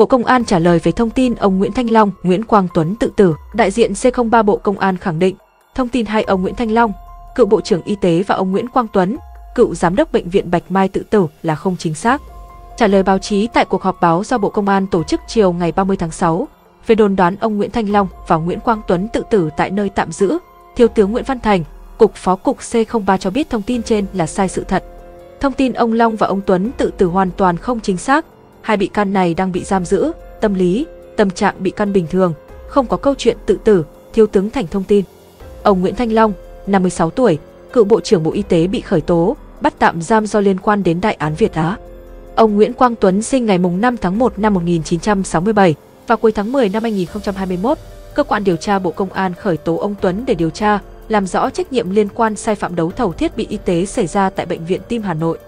Bộ Công an trả lời về thông tin ông Nguyễn Thanh Long, Nguyễn Quang Tuấn tự tử. Đại diện C03 Bộ Công an khẳng định, thông tin hai ông Nguyễn Thanh Long, cựu Bộ trưởng Y tế và ông Nguyễn Quang Tuấn, cựu Giám đốc Bệnh viện Bạch Mai tự tử là không chính xác. Trả lời báo chí tại cuộc họp báo do Bộ Công an tổ chức chiều ngày 30 tháng 6, về đồn đoán ông Nguyễn Thanh Long và Nguyễn Quang Tuấn tự tử tại nơi tạm giữ, Thiếu tướng Nguyễn Văn Thành, Cục Phó Cục C03 cho biết thông tin trên là sai sự thật. Thông tin ông Long và ông Tuấn tự tử hoàn toàn không chính xác. Hai bị can này đang bị giam giữ, tâm lý, tâm trạng bị can bình thường, không có câu chuyện tự tử, Thiếu tướng Thành thông tin. Ông Nguyễn Thanh Long, 56 tuổi, cựu Bộ trưởng Bộ Y tế bị khởi tố, bắt tạm giam do liên quan đến đại án Việt Á. Ông Nguyễn Quang Tuấn sinh ngày 5 tháng 1 năm 1967 và cuối tháng 10 năm 2021, cơ quan điều tra Bộ Công an khởi tố ông Tuấn để điều tra, làm rõ trách nhiệm liên quan sai phạm đấu thầu thiết bị y tế xảy ra tại Bệnh viện Tim Hà Nội.